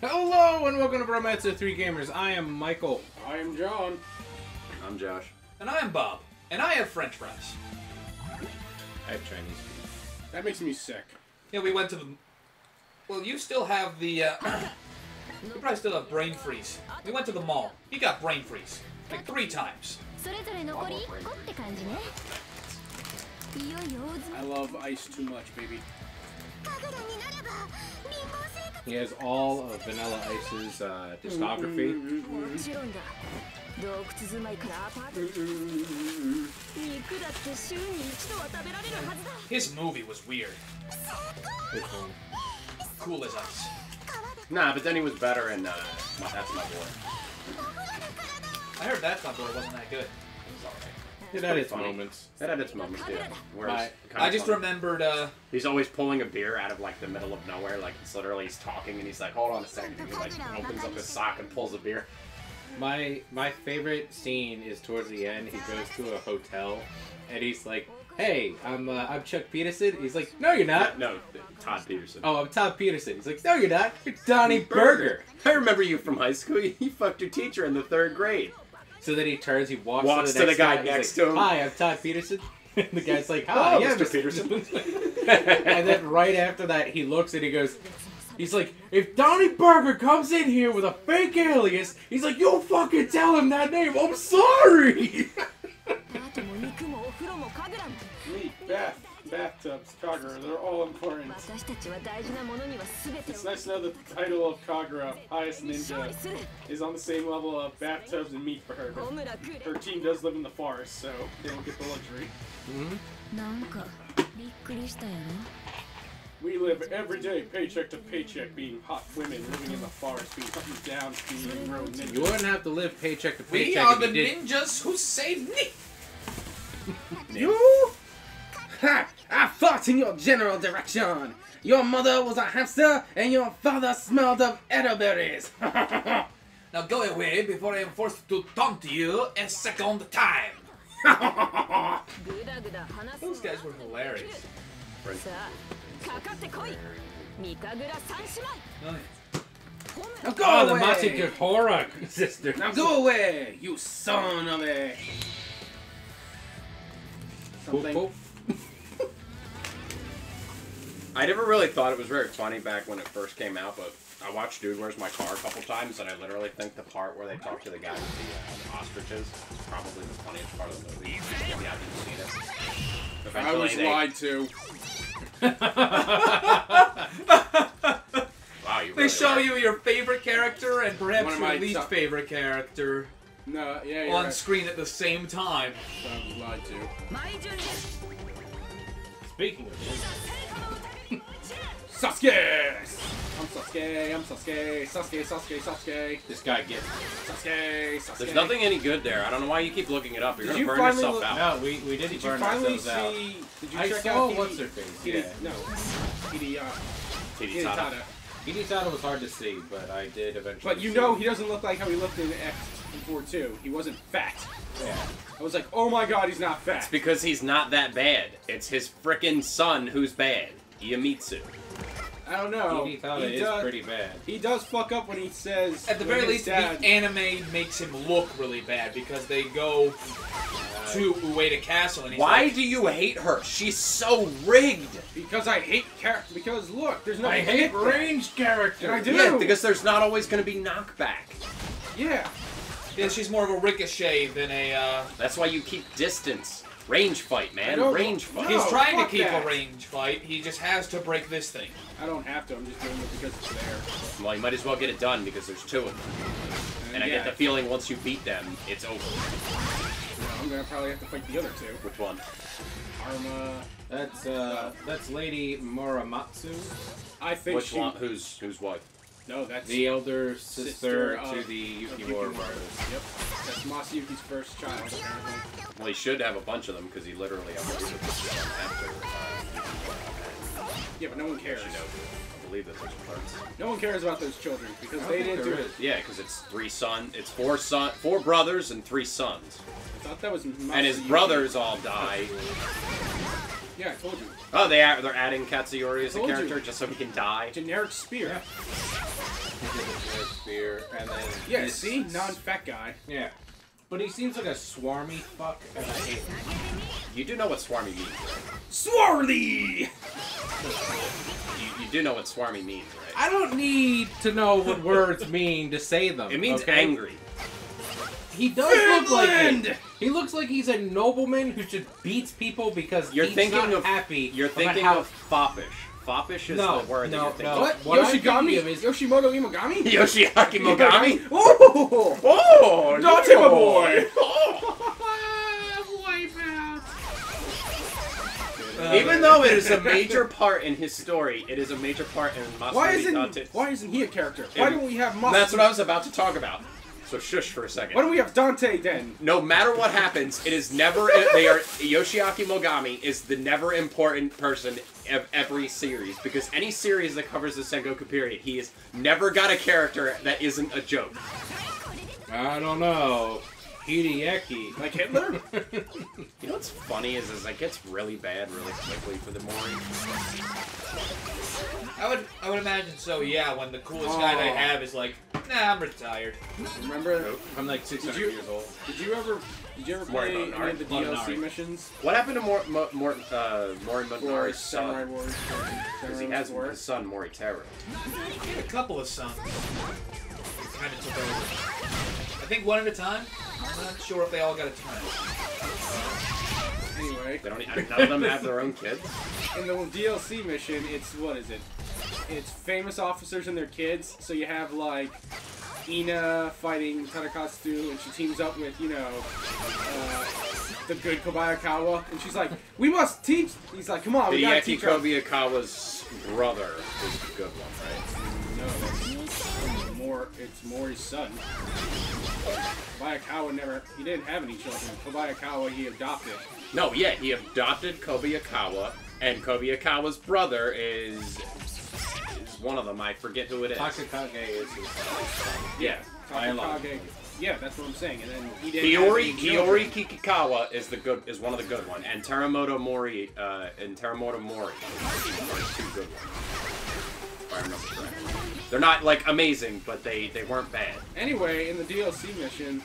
Hello and welcome to Bromance of Three Gamers. I am Michael. I am John. I'm Josh. And I am Bob. And I have French fries. I have Chinese food. That makes me sick. Yeah, we went to the. Well, you still have the. Uh, you probably still have brain freeze. We went to the mall. He got brain freeze like three times. I love ice too much, baby. He has all of Vanilla Ice's uh, discography. His movie was weird. Cool as ice. Nah, but then he was better in uh, That's My Boy. I heard That's My Boy wasn't that good. It was alright. It had its funny. moments. It had its moments, yeah. Whereas, Right. kinda I just funny. remembered. uh... He's always pulling a beer out of like the middle of nowhere, like it's literally he's talking and he's like, "Hold on a second. and he like opens up his sock and pulls a beer. My my favorite scene is towards the end. He goes to a hotel and he's like, "Hey, I'm uh, I'm Chuck Peterson." He's like, "No, you're not." no, Todd Peterson. Oh, I'm Todd Peterson. He's like, "No, you're not. You're Donnie Burger." I remember you from high school. You fucked your teacher in the third grade. So then he turns, he walks, Walks to to the, the next guy next like, to him. Hi, I'm Todd Peterson. And the guy's like, Hi, Oh, yeah, Mr. Peterson. and then right after that, he looks and he goes, he's like, if Donnie Burger comes in here with a fake alias, he's like, you'll fucking tell him that name. I'm sorry. ア bathtubs, Kagura. They're all important. It's nice to know that the title of Kagura, highest ninja, is on the same level of bathtubs and meat for her. Her team does live in the forest, so they don't get the luxury. We live every day, paycheck to paycheck, being hot women living in the forest, being hunted down, being road ninjas. You wouldn't have to live paycheck to paycheck. We are the ninjas who saved me. you Ha! I fought in your general direction! Your mother was a hamster, and your father smelled of elderberries! now go away before I am forced to taunt you a second time! Those guys were hilarious. Right. Now go oh, away! the magic Horror sister. Now go away, you son of a... Something. I never really thought it was very funny back when it first came out, but I watched Dude Where's My Car a couple times, and I literally think the part where they talk to the guy with the, uh, ostriches is probably the funniest part of the movie. Yeah, I haven't. Eventually I was they... lied to. wow, you. Really they show were. you your favorite character and perhaps your least favorite character. No, yeah, on right. screen at the same time. I was lied to. Speaking of. Sasuke! I'm Sasuke, I'm Sasuke, Sasuke, Sasuke, Sasuke, this guy gets. Sasuke, Sasuke. There's nothing any good there. I don't know why you keep looking it up. You're Did gonna you burn yourself look- out. No, we, we did Did burn finally ourselves out. see? Did you I check saw out what's the, her face. Hide- Yeah. No, Hide- uh, Titty Tada. Hidetada. Hidetada was hard to see, but I did eventually. But you see know it. he doesn't look like how he looked in X before too. He wasn't fat. Yeah. I was like, oh my god, he's not fat. It's because he's not that bad. It's his frickin' son who's bad. Iemitsu. I don't know. Hidetada he is does, pretty bad. He does fuck up when he says. At the very least, dad, the anime makes him look really bad because they go to Ueda Castle and he's Why like, do you hate her? She's so rigged. because I hate character. Because look, there's no. I hate ranged characters. I do. Yeah, because there's not always gonna be knockback. Yeah. yeah, she's more of a ricochet than a. Uh, That's why you keep distance. Range fight, man. don't- Range fight. No, he's trying to keep that. a range fight. He just has to break this thing. I don't have to. I'm just doing it because it's there. Well, you might as well get it done because there's two of them. And I yeah, get the feeling once you beat them, it's over. you know, I'm gonna probably have to fight the other two. Which one? Arma. That's uh, that's Lady Muramatsu, I think Which she. one? Who's who's what? No, that's. the elder sister, Sister to the of Yukimura Yukimura. brothers. Yep. That's Masayuki's first child. Apparently. Well, he should have a bunch of them because he literally, I believe, it was after. Uh, Yeah, but no one cares. I believe that there's parts. No one cares about those children because they didn't do it. Yeah, because it's three son, it's four son, four brothers and three sons, I thought that was. and his brothers all die. Yeah, I told you. Oh, they are, they're adding Katsuyori as a Told you. character just so he can die. Generic spear. Spear, and then Yeah, he's- see? Non-fat guy. Yeah. But he seems like a swarmy fuck, and I hate him. You do know what Swarmy means, right? Swarly! You, you do know what Swarmy means, right? I don't need to know what words mean to say them. It means okay? angry. He does look like it. He looks like he's a nobleman who just beats people because You're he's thinking not of happy. You're about thinking how- of foppish. Foppish is No, the word no, that you're thinking. no. What? What Yoshigami? is- Yoshimoto Imogami? Yoshiaki Mogami. Ooh! Oh, Dante, my no. boy! Oh. Even though it is a major part in his story, it is a major part in Masamune Why isn't Dante. Why isn't he a character? Why Yeah. don't we have Mas- That's what I was about to talk about. So shush for a second. Why don't we have Dante then? no matter what happens, it is never. They are Yoshiaki Mogami is the never important person of every series because any series that covers the Sengoku period, he has never got a character that isn't a joke. I don't know. Hideyeki. Like Hitler? You know what's funny is, is it gets really bad really quickly for the Mori. I would I would imagine so. Yeah, when the coolest guy they have is like, nah, I'm retired. Remember? I'm like 600 you- years old. Did you ever? Did you ever Mori play any of the Motonari. DLC missions What happened to Mor, Mo, Mor, uh, Mori for Motonari's Samurai son? Because he Samurai has Wars? his son Moriteru. A couple of sons. Kind of took over. I think one at a time. I'm not sure if they all got a turn. Anyway, They don't. None of them have their own kids. in the DLC mission, it's what is it? It's famous officers and their kids. So you have like Ina fighting Tadakatsu, and she teams up with you know uh, the good Kobayakawa, and she's like, "We must teach." He's like, "Come on, we gotta Hideyaki teach her." Kobayakawa's brother is the good one, right? No, more. It's Mori's son. Kobayakawa never. He didn't have any children. Kobayakawa he adopted. No, yeah, he adopted Kobayakawa, and Kobayakawa's brother is one of them. I forget who it is. Takakage is his Yeah. Takakage. Yeah, that's what I'm saying. And then he didn't. have Kiori any children. Kiori Kikkawa is the good is one of the good one, and Terumoto Mori uh, and Terumoto Mori are two good ones. If I remember correctly. They're not like amazing, but they they weren't bad. Anyway, in the DLC mission,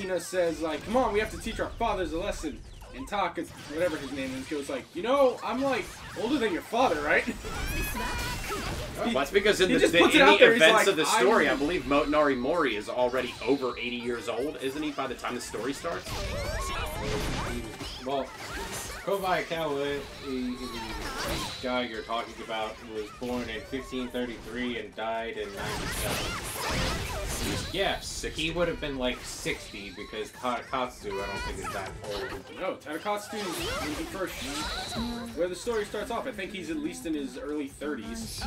Ina says like, "Come on, we have to teach our fathers a lesson." And Taka, whatever his name is, goes like, "You know, I'm like older than your father, right?" Well, that's because in he the, the, in the there, events like, of the story, I'm- I believe Motonari Mori is already over 80 years old, isn't he? By the time the story starts. Well, Kobayakawa, the, the guy you're talking about, was born in 1533 and died in 97. Yes, he would have been like 60 because Katakatsu, I don't think is that old. No, Tadakatsu when he first where the story starts off. I think he's at least in his early 30s.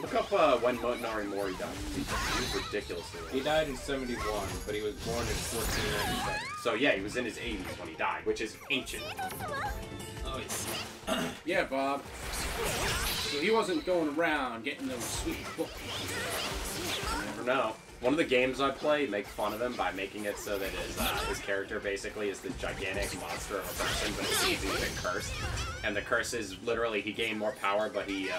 Look up uh, when Motonari Mori died. He's, he's ridiculously He died in 71, but he was born in 1497. So yeah, he was in his 80s when he died, which is ancient. Yeah. Yeah, Bob. So he wasn't going around getting those sweet books. You never know. One of the games I play make fun of him by making it so that his uh, his character basically is the gigantic monster of a person, but it's easy to curse. And the curse is literally he gained more power, but he uh,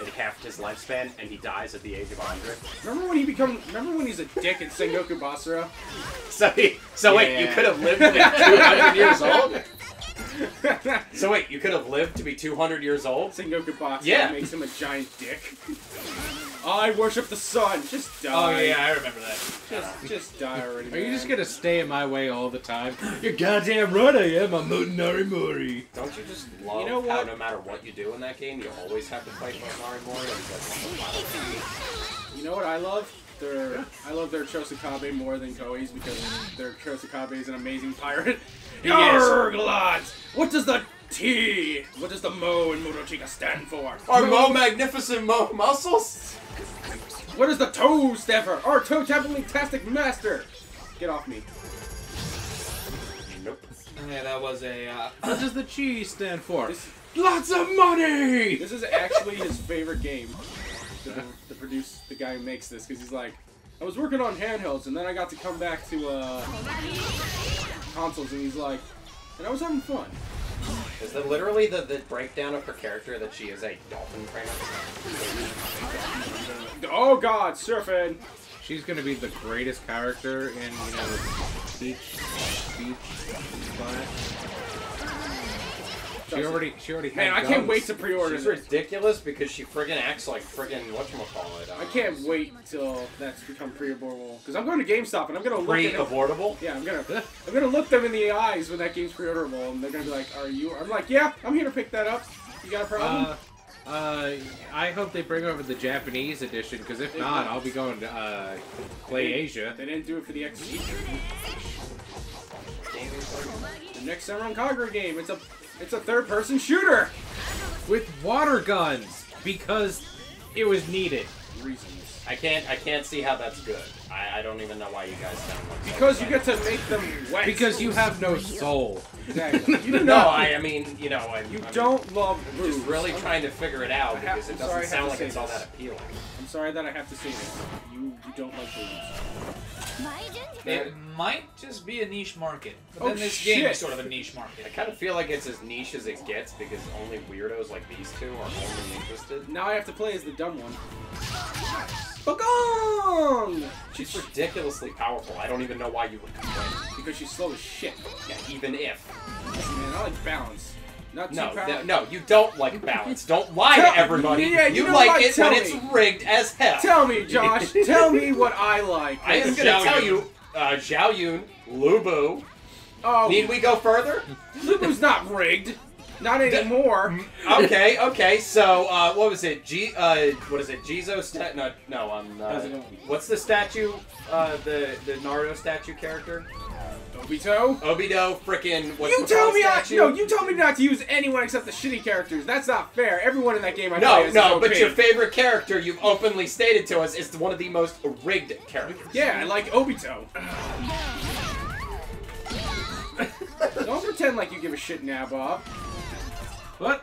it halved his lifespan, and he dies at the age of 100. Remember when he become? Remember when he's a dick at Sengoku Basara? So he, so wait, you could have lived to 200 years old. So wait, you could have lived to be 200 years old. Sengoku Basara Yeah. makes him a giant dick. I worship the sun. Just die. Oh yeah, I remember that. Just, just die already. Are you just gonna stay in my way all the time? You're goddamn right I am, I'm Motonari Mori. Don't you just love You know how what? no matter what you do in that game, you always have to fight Motonari Mori? and that's one of the final You know what I love? Their I love their Chosokabe more than Koei's because their Chosokabe is an amazing pirate. Yarr! What does the T? What does the Mo in Motochika stand for? Are Mo magnificent Mo muscles? What does the Toe stand for? Our Toe Tastic Master! Get off me. Nope. Yeah, that was a. Uh, What does the cheese stand for? This, Lots of money! this is actually his favorite game. The, the produce the guy who makes this because he's like, I was working on handhelds and then I got to come back to uh, consoles and he's like, and I was having fun. Is that literally the, the breakdown of her character that she is a dolphin trainer? Oh God, surfing. She's gonna be the greatest character in, you know, beach, beach class. She already, she already had Man, I can't wait to pre-order She's this. ridiculous because she friggin' acts like friggin' whatchamacallit. Uh, I can't wait till that's become pre-orderable. Because I'm going to GameStop and I'm gonna look at it. Pre-abortable? Yeah, I'm gonna I'm gonna look them in the eyes when that game's pre-orderable, and they're gonna be like, "Are you?" I'm like, "Yeah, I'm here to pick that up." You got a problem? Uh, uh, I hope they bring over the Japanese edition, because if not, I'll be going to uh, Play Asia. they didn't do it for the XG. The next Senran Kagura game. It's a it's a third-person shooter. With water guns, because it was needed. Reasons. I can't I can't see how that's good. I, I don't even know why you guys sound like Because you get to make them wet. Because you have no soul. exactly. You do No, not. I, I mean, you know, I, You I'm don't love boobs. just really trying to figure it out have- because it I'm doesn't sorry sound like say it's all that appealing. I'm sorry that I have to say this. You you don't like boobs. It might just be a niche market. But Oh, then this game shit. is sort of a niche market. I kind of feel like it's as niche as it gets because only weirdos like these two are only interested. Now I have to play as the dumb one. Bagong! She's ridiculously powerful. I don't even know why you would complain. Because she's slow as shit. Yeah, even if. Listen, man, I like balance. Not too No, no, no, you don't like balance. Don't lie Tell- to everybody. yeah, you you know like what? it Tell when me. it's rigged as hell. Tell me, Josh. tell me what I like. I am Zhao gonna tell you, uh, Zhao Yun, Lu Bu. Oh, Need we go further? Lu Bu's not rigged. Not anymore. okay, okay. So, uh, what was it? G, uh, what is it? Jizo stat? No, no. Um, uh, How's it going? what's the statue? Uh, the the Naruto statue character? Obito. Obito, frickin' what's You tell me I, no. You tell me not to use anyone except the shitty characters. That's not fair. Everyone in that game I play No, no, is but your favorite character you've openly stated to us is one of the most rigged characters. Yeah, I like Obito. Don't pretend like you give a shit now, Bob. What?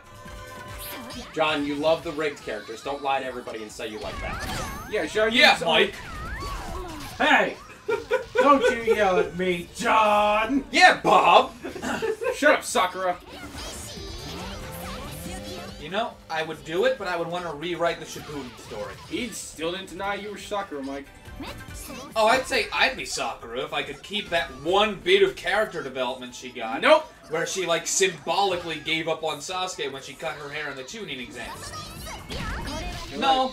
John, you love the rigged characters. Don't lie to everybody and say you like that. Yeah, show you. Yeah, Mike. Hey! Don't you yell at me, John! Yeah, Bob. Shut up, Sakura. You know, I would do it, but I would want to rewrite the Shippuden story. He still didn't deny you were Sakura, Mike. Oh, I'd say I'd be Sakura if I could keep that one bit of character development she got. Nope. Where she, like, symbolically gave up on Sasuke when she cut her hair in the Chunin exam. No,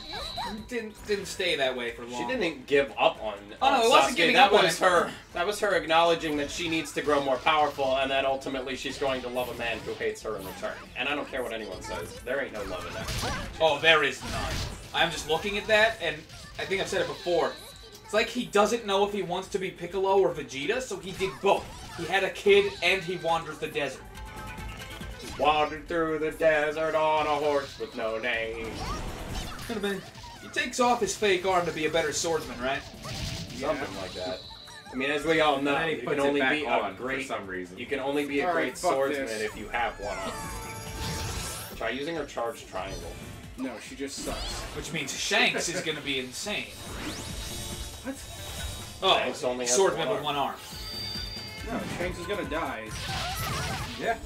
didn't didn't stay that way for long. She didn't give up on. Oh, no, on it wasn't Sasuke. giving that up on was it. her. That was her acknowledging that she needs to grow more powerful, and that ultimately she's going to love a man who hates her in return. And I don't care what anyone says. There ain't no love in that. Oh, there is none. I'm just looking at that, and I think I've said it before. It's like he doesn't know if he wants to be Piccolo or Vegeta, so he did both. He had a kid, and he wanders the desert. Wandered through the desert on a horse with no name. Could have been. He takes off his fake arm to be a better swordsman, right? Something like that. I mean, as we all know, And then you can only be a for great. some reason. You can only be a All right, great fuck swordsman this. if you have one on. Try using her charged triangle. No, she just sucks. Which means Shanks is gonna be insane. What? Oh, Shanks only has swordsman one with one arm. No, Shanks is gonna die. Yeah.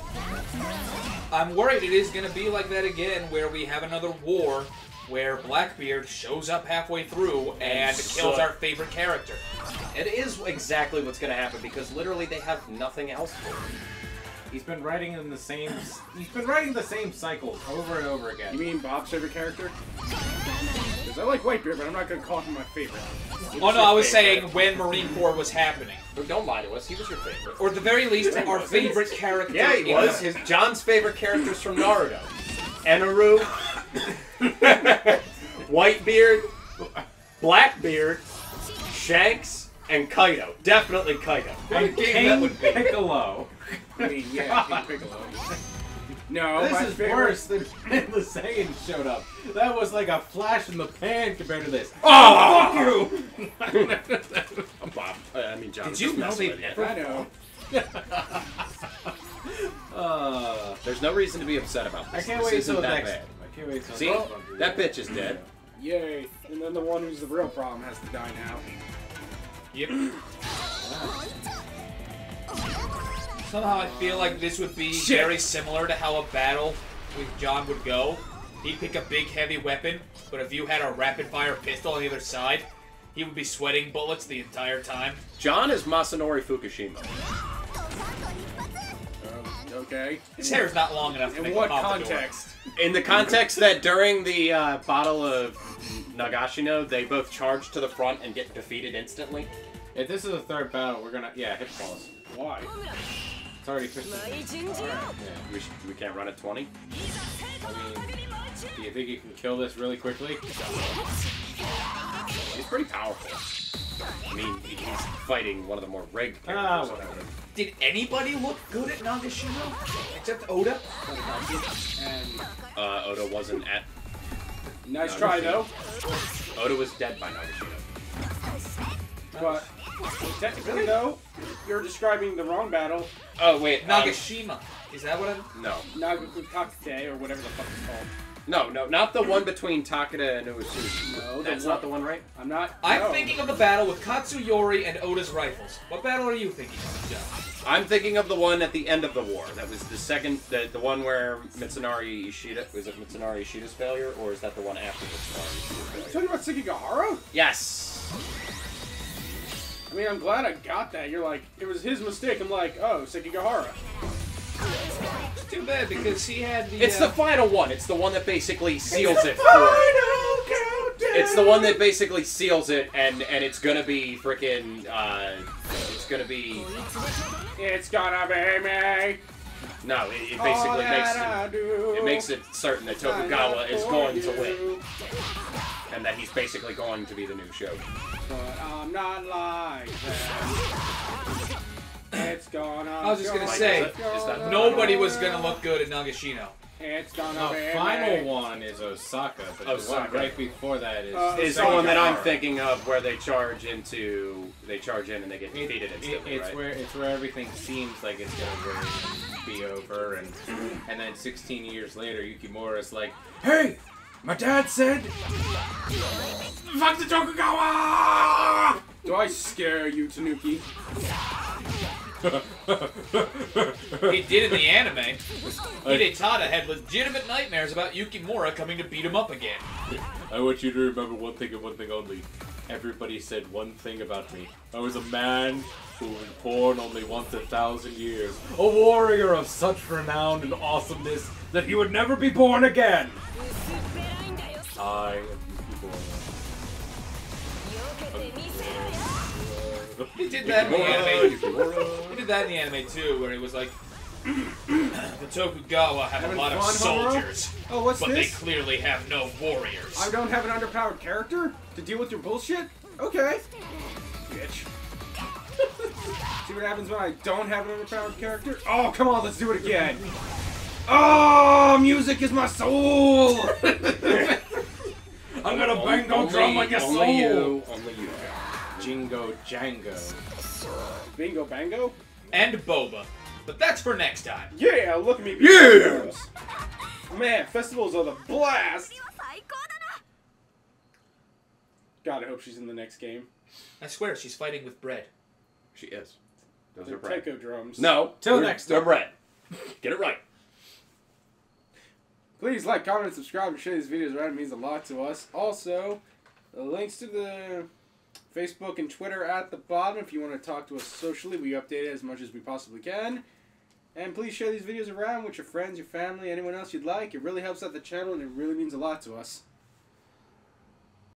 I'm worried it is gonna be like that again, where we have another war where Blackbeard shows up halfway through and, And kills our favorite character. It is exactly what's going to happen because literally they have nothing else for him. He's been writing in the same. He's been writing the same cycles over and over again. You mean Bob's favorite character? Because I like Whitebeard, but I'm not gonna call him my favorite. Oh no, I was saying when Marineford was happening. But don't lie to us. He was your favorite. Or at the very least, Yeah, our was. favorite character. Yeah, he was. His John's favorite characters from Naruto: Enaru, Whitebeard, Blackbeard, Shanks, and Kaido. Definitely Kaido. What a game that would be. Piccolo. I mean, yeah, King Piccolo. No, This my is favorite. worse than when the Saiyan showed up. That was like a flash in the pan compared to this. Oh, fuck you! Bob, uh, I mean John. Did you just know messing they with you. never- I know. Uh, There's no reason to be upset about this. I can't This wait isn't till that next. bad. I can't wait till See, next one. that bitch is dead. Yay. And then the one who's the real problem has to die now. Yep. Somehow I feel like this would be Shit. very similar to how a battle with John would go. He'd pick a big heavy weapon, but if you had a rapid fire pistol on the other side, he would be sweating bullets the entire time. John is Masanori Fukushima. Um, okay. His hair is not long enough to In make what a pompadour. context? In the context that during the uh, battle of Nagashino, they both charge to the front and get defeated instantly. If this is the third battle, we're gonna yeah hit pause. Why? It's already 15. Yeah. we, should, we, can't run at 20? I mean, do you think you can kill this really quickly? He's pretty powerful. I mean, he's fighting one of the more rigged. Ah, characters. Whatever. Did anybody look good at Nagashino? Except Oda? And... Uh, Oda wasn't at... Nice Nagashino. try, though. Oda was dead by Nagashino. But technically though, you're describing the wrong battle. Oh wait, um, Nagashima. Is that what I'm... no, Nagaku Kakute or whatever the fuck it's called. no, no, not the one between Takeda and Uesugi. No, That's one- not the one, right? I'm not. I'm no. thinking of the battle with Katsuyori and Oda's rifles. What battle are you thinking of, John? I'm thinking of the one at the end of the war. That was the second, the, the one where Mitsunari Ishida. Was it Mitsunari Ishida's failure, or is that the one after Mitsunari Ishida's You talking about Sekigahara? Yes. I mean, I'm glad I got that. You're like, it was his mistake. I'm like, oh, Sekigahara. It's too bad because he had the. It's uh, the final one. It's the one that basically seals it. For, it's the one that basically seals it, and and it's gonna be freaking. Uh, it's gonna be. It's gonna be me. No, it, it basically makes it. It makes it certain that Tokugawa is going to you. win, and that he's basically going to be the new show. But I'm not like that. It's gonna. I was just gonna go say, is that- is that- Nobody was gonna look good at Nagashino. It's gonna The be final me. one is Osaka, but the one right before that is. Uh, Is the one that I'm thinking of where they charge into, they charge in and they get It- defeated it- instantly, it's right? where it's where everything seems like it's gonna really be over, and and then 16 years later, Yukimura's like, "Hey, my dad said, Fuck the Tokugawa! Do I scare you, Tanuki? he did in the anime. Hide had legitimate nightmares about Yukimura coming to beat him up again. I want you to remember one thing and one thing only. Everybody said one thing about me. I was a man who was born only once a thousand years. A warrior of such renown and awesomeness that he would never be born again. I am He did that in the anime. He did that in the anime too, where he was like, the Tokugawa have a lot of fun, Homura? soldiers, Oh, what's but they clearly have no warriors. I don't have an underpowered character to deal with your bullshit? Okay. Bitch. See what happens when I don't have an underpowered character? Oh, come on, let's do it again. Oh, music is my soul! I'm gonna Only- bango drum like a only soul. you, only you. Jingo Jango. Bingo Bango? And Boba. But that's for next time. Yeah, look at me. Yeah! Man, festivals are the blast! God, I hope she's in the next game. I swear, she's fighting with bread. She is. Those They're are bread. Drums. No. Till next time. They're bread. Get it right. Please like, comment, subscribe, and share these videos around. It means a lot to us. Also, links to the Facebook and Twitter at the bottom if you want to talk to us socially. We update it as much as we possibly can. And please share these videos around with your friends, your family, anyone else you'd like. It really helps out the channel and it really means a lot to us.